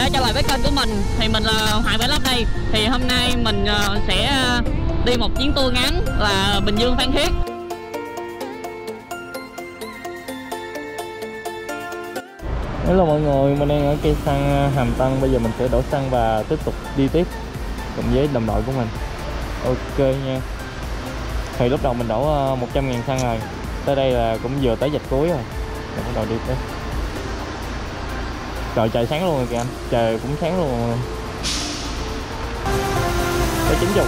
đã trở lại với kênh của mình. Thì mình là Hoàng Bảy Lắp đây. Thì hôm nay mình ờ, sẽ ờ, đi một chuyến tour ngắn là Bình Dương Phan Thiết. Hello mọi người, mình đang ở cây xăng Hàm Tân. Bây giờ mình sẽ đổ xăng và tiếp tục đi tiếp Cùng với đồng đội của mình. Ok nha. Thì lúc đầu mình đổ 100 ngàn xăng rồi. Tới đây là cũng vừa tới dịch cuối rồi. Mình bắt đầu đi tiếp. Trời trời sáng luôn rồi kìa anh. Trời cũng sáng luôn rồi. Tới 90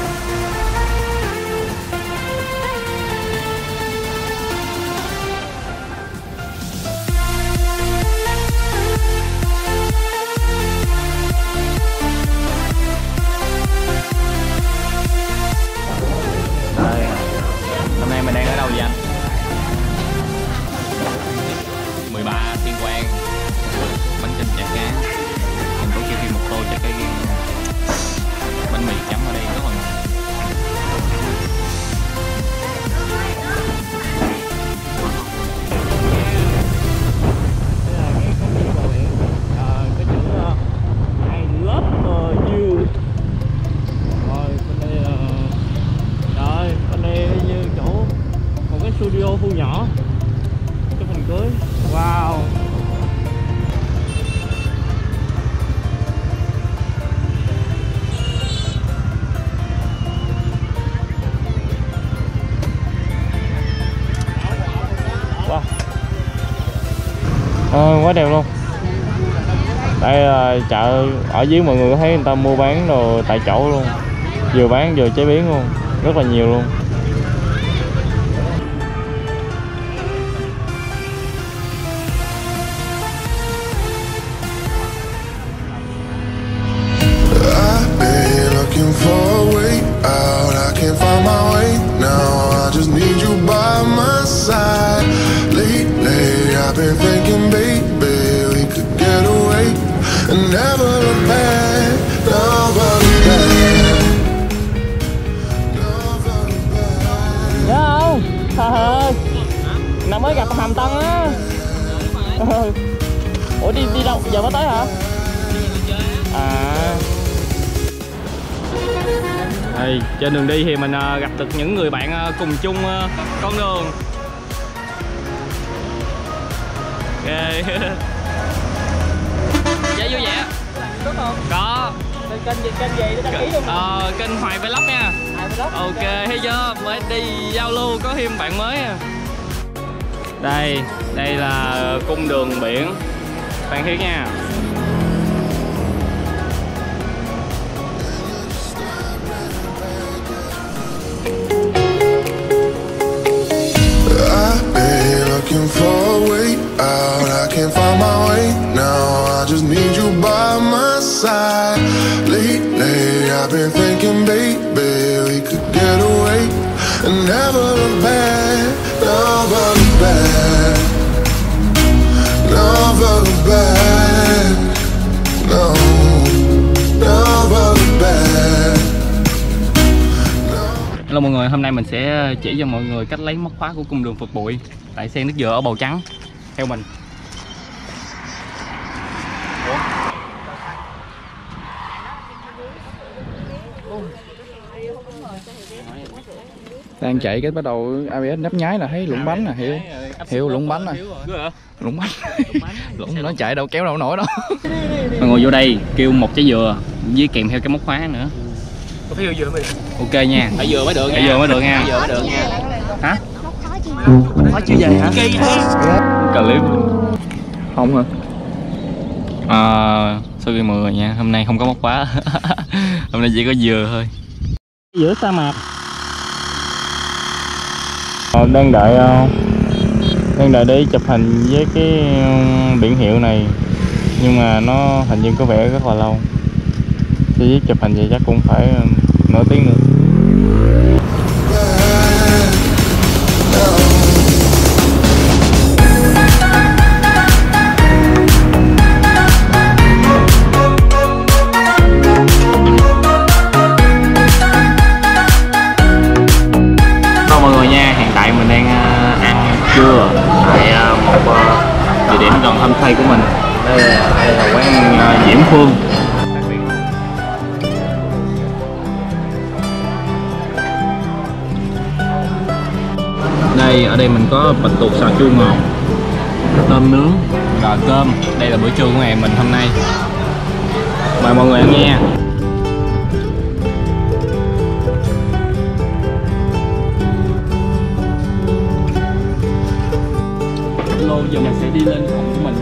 Cưới Wow. Wow. Ờ, quá đẹp luôn. Đây là ờ, chợ ở dưới mọi người có thấy người ta mua bán đồ tại chỗ luôn. Vừa bán vừa chế biến luôn. Rất là nhiều luôn. Đi đâu giờ mới tới hả? À. Đây trên đường đi thì mình ờ, gặp được những người bạn ờ, cùng chung ờ, con đường. Dạ vui vẻ. Có. Kênh gì kênh gì để đăng ký luôn ờ, kênh Hoài Vlog nha. Ok thấy chưa? Mới đi giao lưu có thêm bạn mới à. Đây đây là cung đường biển Phan Thiết nha looking for a way out. I can't find my way now. I just need you by my side. Lately, I've been thinking, baby, we could get away and never Hello mọi người, hôm nay mình sẽ chỉ cho mọi người cách lấy móc khóa của cung đường Phật bụi tại sen nước dừa ở Bầu Trắng. Theo mình. Đang chạy cái bắt đầu ABS nắp nháy là thấy lũng bánh nè hiểu. Hiểu lũng bánh nè lũng bánh. Lũng nó chạy đâu kéo đâu nổi đâu. Mọi người vô đây kêu một trái dừa với kèm theo cái móc khóa nữa Ok nha. Phải vừa mới được Phải vừa mới được nha. Vừa mới được nha. Hả? nó chưa về hả? Clip không hả? À, Sorry mọi người nha, hôm nay không có móc khóa Hôm nay chỉ có dừa thôi. Giữa sa mạc. Ờ, đang đợi ờ, đang đợi để chụp hình với cái ờ, biển hiệu này. Nhưng mà nó hình như có vẻ rất là lâu thì chụp hình vậy chắc cũng phải ờ, nửa tiếng nữa. Hello mọi người nha, hiện tại mình đang ờ, ăn trưa tại ờ, một ờ, địa điểm gần homestay của mình. Đây là, đây là quán Diễm Phương. Đây ở đây mình có bạch tuộc xào chua ngọt. Tôm nướng. Và cơm đây là bữa trưa của ngày mình hôm nay. Mời mọi người ăn nha. Lô giờ mình sẽ đi lên phòng của mình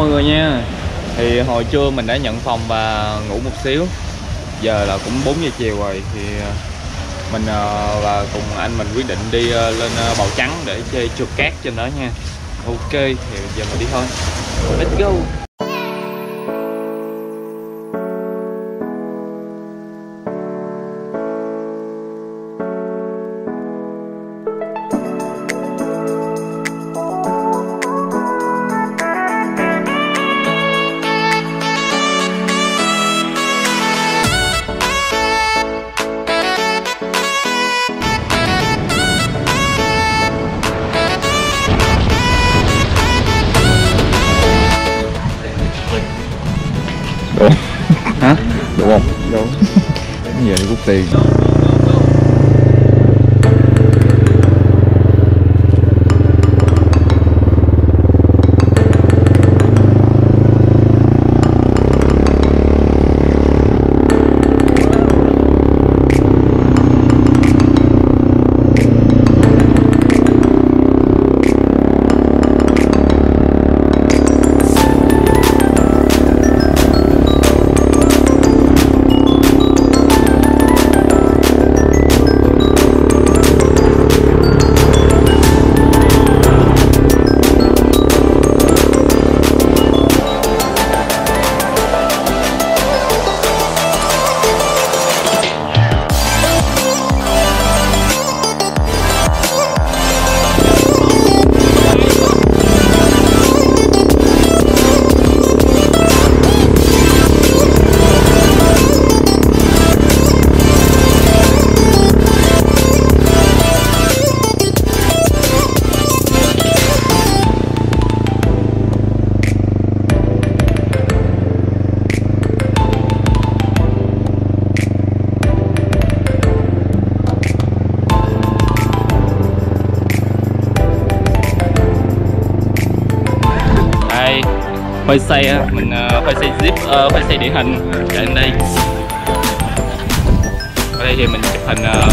mọi người nha. Thì hồi trưa mình đã nhận phòng và ngủ một xíu. Giờ là cũng 4 giờ chiều rồi, thì ờ, mình ờ, và cùng anh mình quyết định đi ờ, lên bầu trắng để chơi trượt cát trên đó nha. Ok, thì giờ mình đi thôi. Let's go. Giờ phơi xe á, mình uh, phơi xe zip uh, phơi xe địa hình. Chạy lên đây. Ở đây thì mình chụp hình ờ,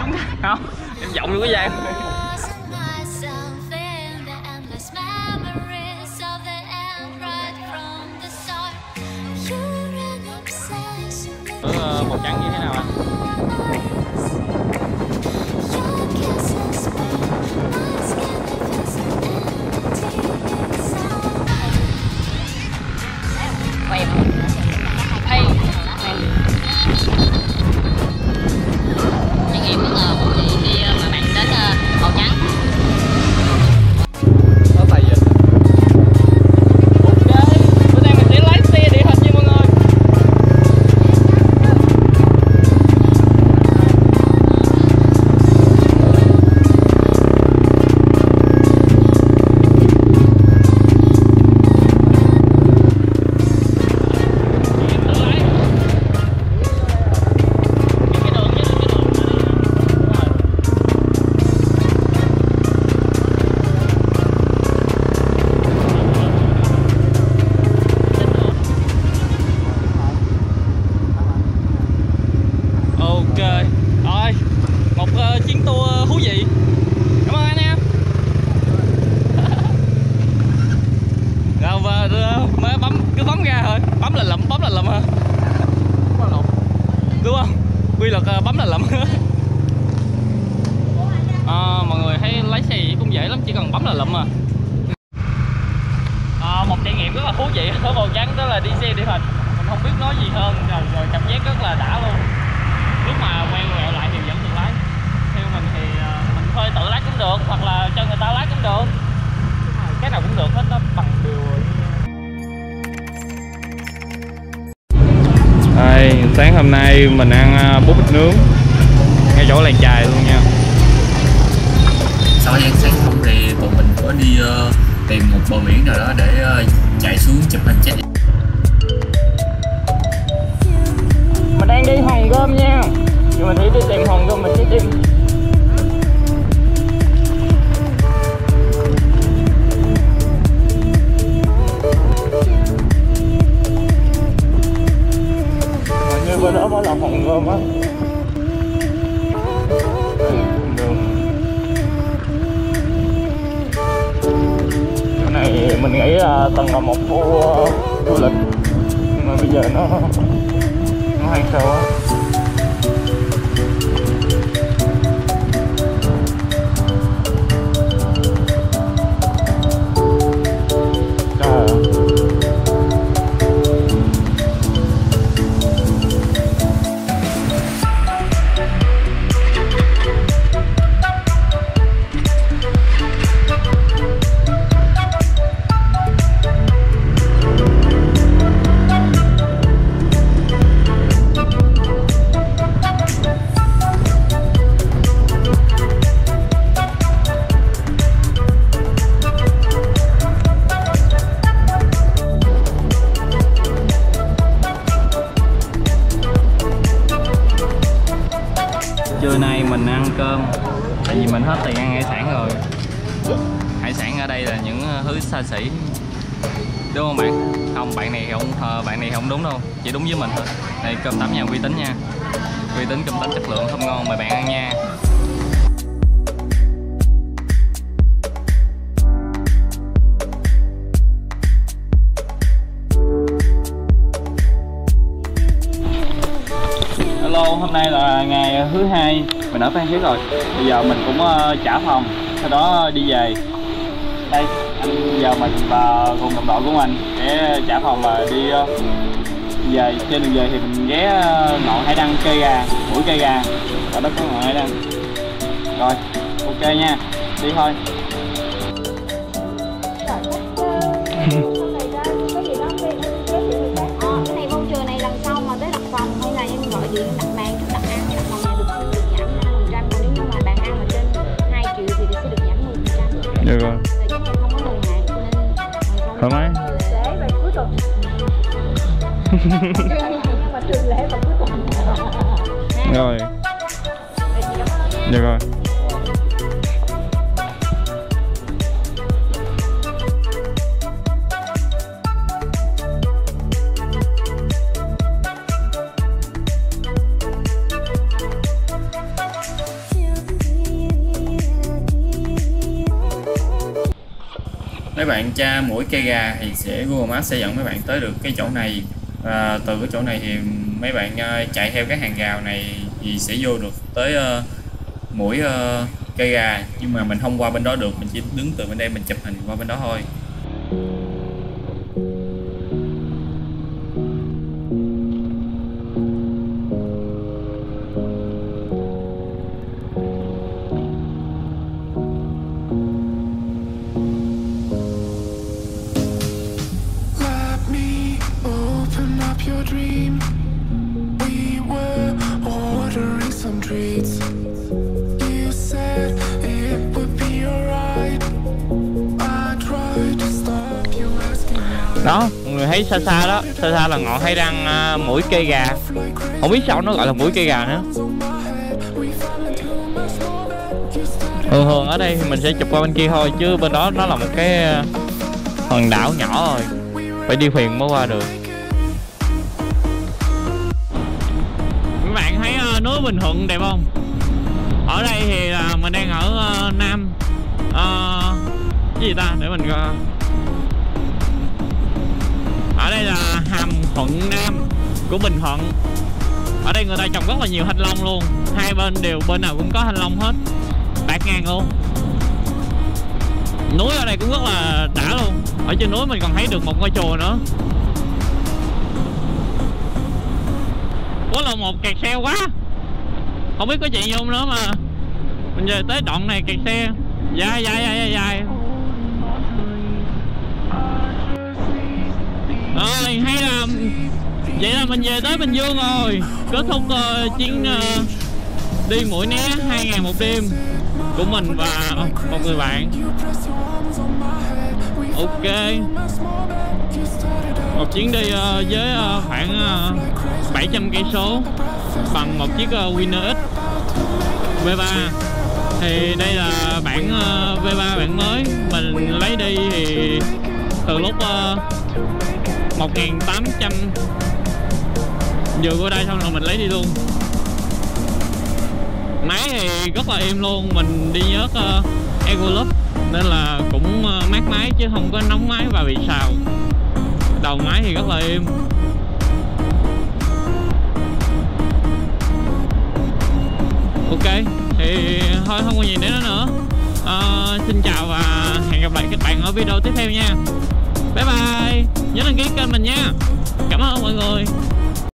không em giọng luôn cái gian ờ, một trắng như thế nào anh? Là đã luôn. Lúc mà quay quẹo lại thì vẫn tự lái. Theo mình thì ờ, mình thôi tự lái cũng được hoặc là cho người ta lái cũng được. Cái nào cũng được hết đó bằng điều đây sáng hôm nay mình ăn ờ, bún bít nướng. Ngay chỗ làng chài luôn nha. Sau ăn sáng xong thì tụi mình có đi ờ, tìm một bờ biển nào đó để ờ, chạy xuống chụp hình check mình đang đi hòn gom nha. Nhưng mình thấy đi tìm hòn gom mình sẽ tìm trưa nay mình ăn cơm. Tại vì mình hết tiền ăn hải sản rồi. Hải sản ở đây là những ờ, thứ xa xỉ. Đúng không bạn? Không, bạn này không ờ, bạn này không đúng đâu. Chỉ đúng với mình thôi. Đây, cơm tấm nhà uy tín nha. Uy tín cơm tấm chất lượng không ngon mời bạn ăn nha. Hello, hôm nay là ngày thứ hai mình ở Phan Thiết rồi. Bây giờ mình cũng ờ, trả phòng, sau đó ờ, đi về. Đây, anh giờ mình và cùng đồng đội của mình sẽ trả phòng và đi ờ, về. Trên đường về thì mình ghé ngọn hải đăng cây gà, mũi cây gà. Ở đó có ngọn hải đăng. Rồi, ok nha, đi thôi. Cuối tuần Rồi, được rồi. Mấy bạn tra mũi cây gà thì sẽ Google Maps sẽ dẫn mấy bạn tới được cái chỗ này. À, từ cái chỗ này thì mấy bạn ờ, chạy theo cái hàng rào này thì sẽ vô được tới uh, mũi uh, cây gà. Nhưng mà mình không qua bên đó được mình chỉ đứng từ bên đây mình chụp hình qua bên đó thôi. Your dream. We were ordering some treats. You said it would be alright. I tried to stop you asking đó mọi người thấy xa xa đó xa xa là ngọn hay đang uh, à, mũi cây gà không biết sao nó gọi là mũi cây gà nữa thường thường ở đây thì mình sẽ chụp qua bên kia thôi chứ bên đó nó là một cái à, hòn đảo nhỏ rồi phải đi thuyền mới qua được núi Bình Thuận đẹp không? Ở đây thì là mình đang ở uh, Nam. Uh, cái gì ta? Để mình coi. Ở đây là hàm thuận nam của bình thuận. Ở đây người ta trồng rất là nhiều thanh long luôn. Hai bên đều bên nào cũng có thanh long hết. Bạc ngàn luôn. Núi ở đây cũng rất là đã luôn. Ở trên núi mình còn thấy được một ngôi chùa nữa. Quá là một kẹt xe quá không biết có chuyện gì không nữa mà. Mình về tới đoạn này kẹt xe. Dài dài dài dài, dài. rồi hay là vậy là mình về tới bình dương rồi. Kết thúc uh, chuyến uh, đi mũi né hai ngày một đêm của mình và một người bạn. Ok. Một chuyến đi uh, với uh, khoảng uh, 700 cây số bằng một chiếc ờ, Winner X. V3 thì đây là bản ờ, V3 bản mới. Mình lấy đi thì từ lúc ờ, 1800 vừa qua đây xong rồi mình lấy đi luôn. Máy thì rất là êm luôn. Mình đi nhớt uh, Egoloop nên là cũng uh, mát máy chứ không có nóng máy và bị xào. Đầu máy thì rất là êm. Ok thì thôi không có gì nữa nữa. À, xin chào và hẹn gặp lại các bạn ở video tiếp theo nha. Bye bye. Nhớ đăng ký kênh mình nha. Cảm ơn mọi người.